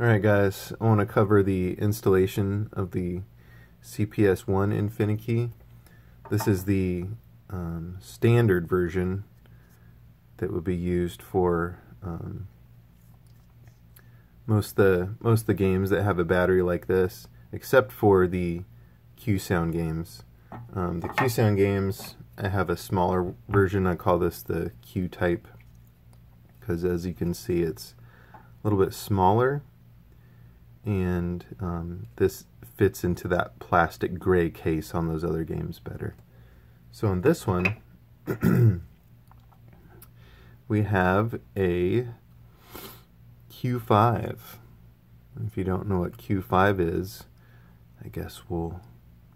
Alright guys, I want to cover the installation of the CPS-1 Infinikey. This is the um, standard version that would be used for um, most the most of the games that have a battery like this, except for the Q-Sound games. Um, the Q-Sound games, I have a smaller version. I call this the Q-Type because as you can see it's a little bit smaller and um, this fits into that plastic gray case on those other games better. So in this one, we have a Q5. If you don't know what Q5 is, I guess we'll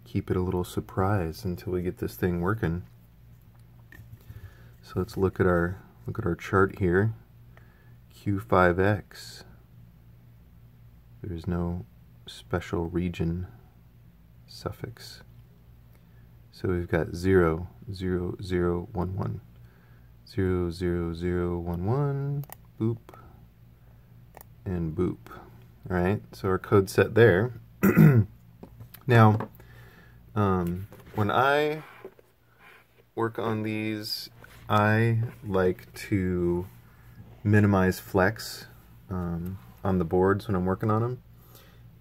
keep it a little surprise until we get this thing working. So let's look at our look at our chart here. Q5X. There is no special region suffix. So we've got 0, 0, 0, 1, 1. 0, 0, 0, 1, 1, boop, and boop. Alright, so our code set there. now, um, when I work on these, I like to minimize flex. Um, on the boards when I'm working on them.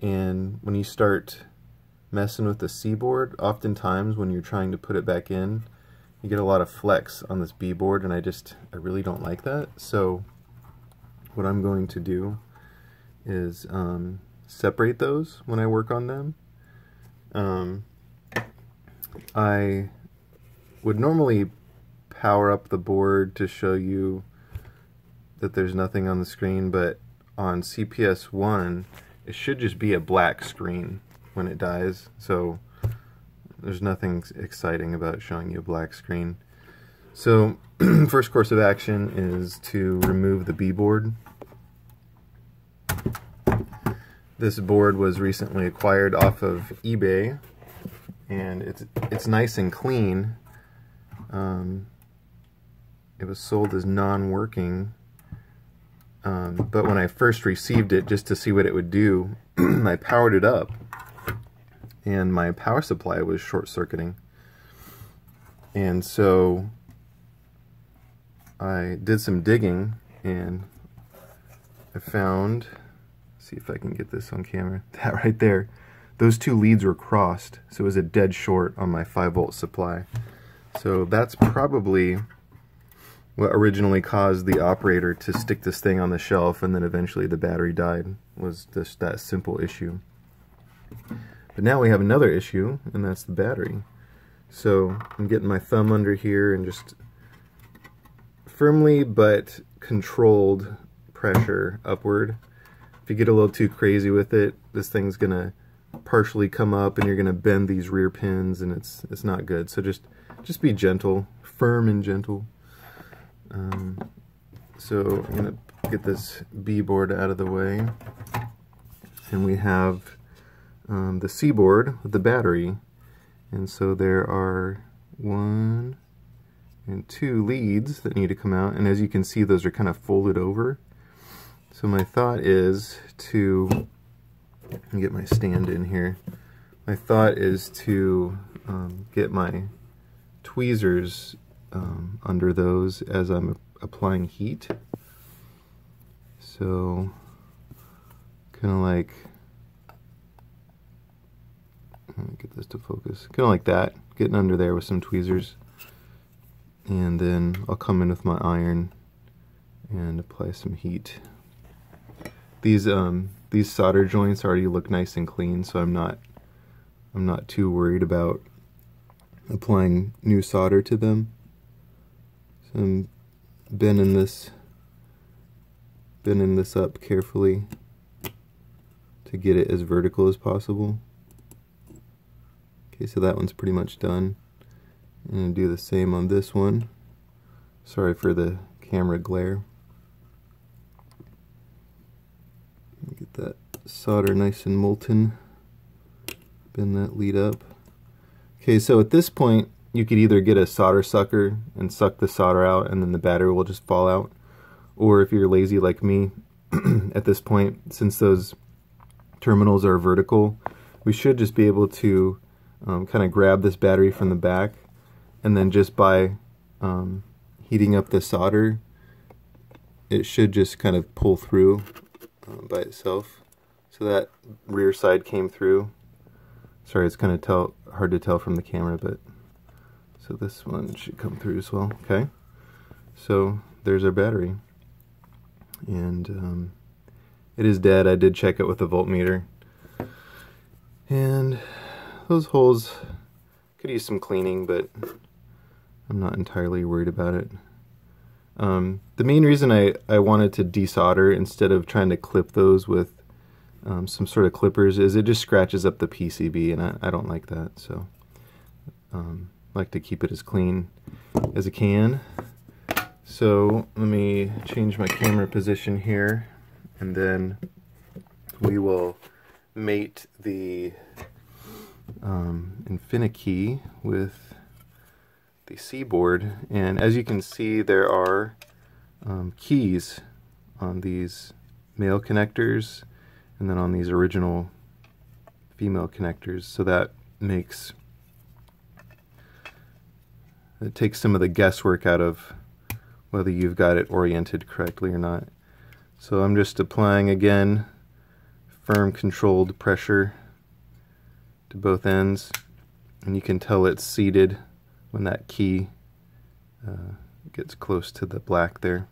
And when you start messing with the C board, oftentimes when you're trying to put it back in, you get a lot of flex on this B board, and I just, I really don't like that. So what I'm going to do is um, separate those when I work on them. Um, I would normally power up the board to show you that there's nothing on the screen, but on CPS 1, it should just be a black screen when it dies, so there's nothing exciting about showing you a black screen. So, first course of action is to remove the B board. This board was recently acquired off of eBay, and it's it's nice and clean. Um, it was sold as non-working um, but when I first received it, just to see what it would do, I powered it up, and my power supply was short-circuiting. And so I did some digging, and I found, see if I can get this on camera, that right there, those two leads were crossed, so it was a dead short on my 5 volt supply. So that's probably what originally caused the operator to stick this thing on the shelf and then eventually the battery died was just that simple issue. But now we have another issue and that's the battery. So I'm getting my thumb under here and just firmly but controlled pressure upward. If you get a little too crazy with it, this thing's gonna partially come up and you're gonna bend these rear pins and it's it's not good. So just just be gentle, firm and gentle. Um, so I'm going to get this B board out of the way. And we have um, the C board with the battery. And so there are one and two leads that need to come out. And as you can see, those are kind of folded over. So my thought is to get my stand in here. My thought is to um, get my tweezers um, under those as I'm applying heat. So, kind of like, get this to focus, kind of like that, getting under there with some tweezers. And then I'll come in with my iron and apply some heat. These um, these solder joints already look nice and clean, so I'm not I'm not too worried about applying new solder to them. Um, I'm bending this bending this up carefully to get it as vertical as possible. Okay, so that one's pretty much done. And do the same on this one. Sorry for the camera glare. Get that solder nice and molten. Bend that lead up. Okay, so at this point, you could either get a solder sucker and suck the solder out and then the battery will just fall out. Or if you're lazy like me, at this point, since those terminals are vertical, we should just be able to um, kind of grab this battery from the back and then just by um, heating up the solder it should just kind of pull through uh, by itself so that rear side came through sorry it's kind of tell hard to tell from the camera but so this one should come through as well okay so there's our battery and um, it is dead I did check it with a voltmeter and those holes could use some cleaning, but I'm not entirely worried about it. Um, the main reason I, I wanted to desolder instead of trying to clip those with um, some sort of clippers is it just scratches up the PCB and I, I don't like that. So um, like to keep it as clean as I can. So let me change my camera position here and then we will mate the um, Infinikey with the C-board and as you can see there are um, keys on these male connectors and then on these original female connectors so that makes it takes some of the guesswork out of whether you've got it oriented correctly or not. So I'm just applying again firm controlled pressure to both ends. And you can tell it's seated when that key uh, gets close to the black there.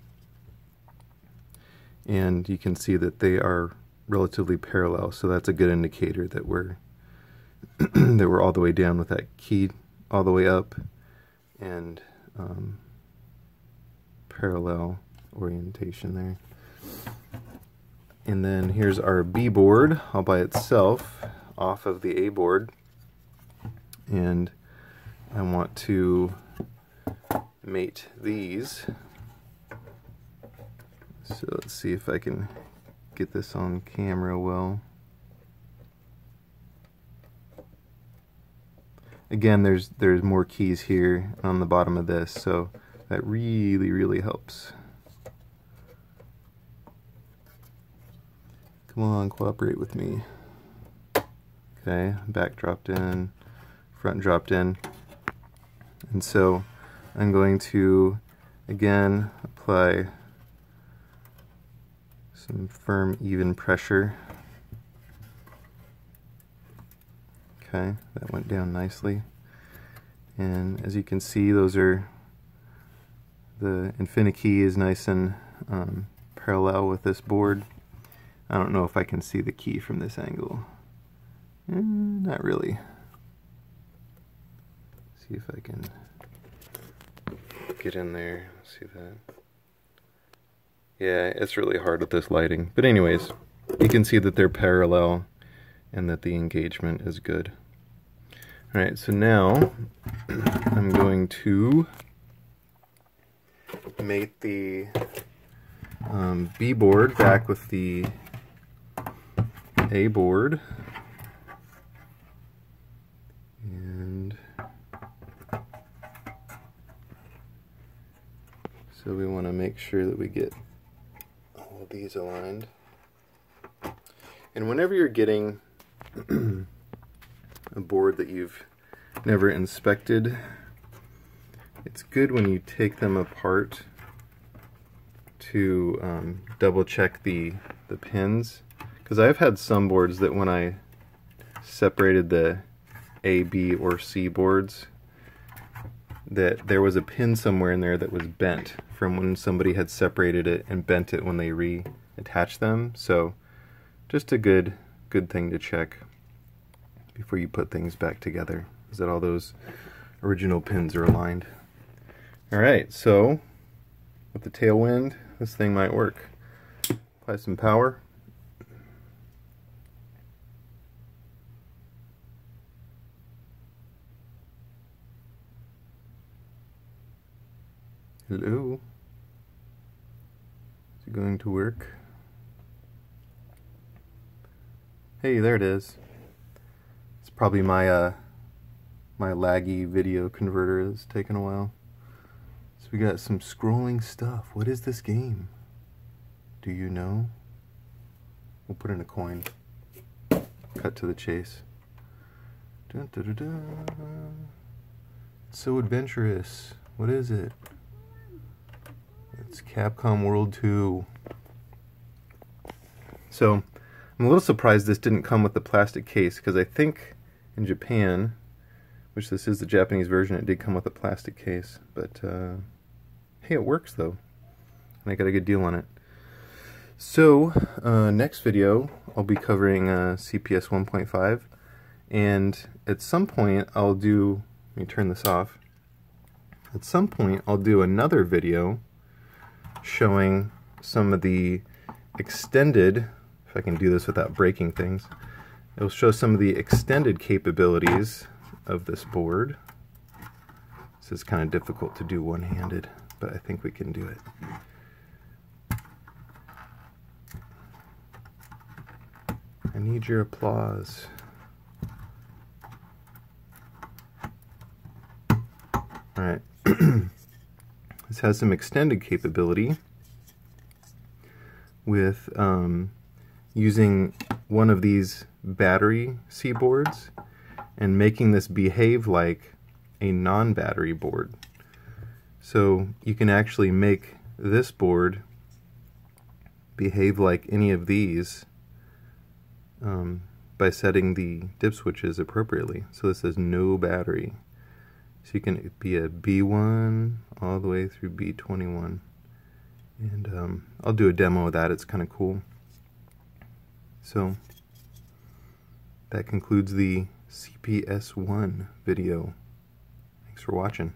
And you can see that they are relatively parallel. So that's a good indicator that we're that we're all the way down with that key all the way up and um, parallel orientation there and then here's our B board all by itself off of the A board. And I want to mate these. So let's see if I can get this on camera well. Again, there's there's more keys here on the bottom of this, so that really, really helps. Come on, cooperate with me. Okay, back dropped in, front dropped in. And so I'm going to, again, apply some firm, even pressure. Okay, that went down nicely. And as you can see, those are, the Infinikey is nice and um, parallel with this board. I don't know if I can see the key from this angle. Eh, not really. See if I can get in there. See that? Yeah, it's really hard with this lighting. But anyways, you can see that they're parallel and that the engagement is good. Alright, so now I'm going to mate the um, B board back with the a board. And so we want to make sure that we get all of these aligned. And whenever you're getting a board that you've never inspected, it's good when you take them apart to um, double check the, the pins. Because I've had some boards that when I separated the A, B, or C boards, that there was a pin somewhere in there that was bent from when somebody had separated it and bent it when they reattached them. So just a good good thing to check before you put things back together is that all those original pins are aligned. Alright, so with the tailwind, this thing might work. Apply some power. Hello? Is it going to work? Hey, there it is. Probably my uh my laggy video converter is taking a while. So we got some scrolling stuff. What is this game? Do you know? We'll put in a coin. Cut to the chase. Dun, dun, dun, so adventurous. What is it? It's Capcom World 2. So, I'm a little surprised this didn't come with the plastic case, because I think in Japan, which this is the Japanese version, it did come with a plastic case. But, uh, hey, it works though. And I got a good deal on it. So, uh, next video, I'll be covering uh, CPS 1.5, and at some point I'll do, let me turn this off, at some point I'll do another video showing some of the extended, if I can do this without breaking things, it'll show some of the extended capabilities of this board. This is kind of difficult to do one-handed, but I think we can do it. I need your applause. Alright. this has some extended capability with um, using one of these battery C boards and making this behave like a non-battery board. So you can actually make this board behave like any of these um, by setting the dip switches appropriately. So this says no battery. So you can be a B1 all the way through B21. And um, I'll do a demo of that, it's kind of cool. So that concludes the CPS1 video. Thanks for watching.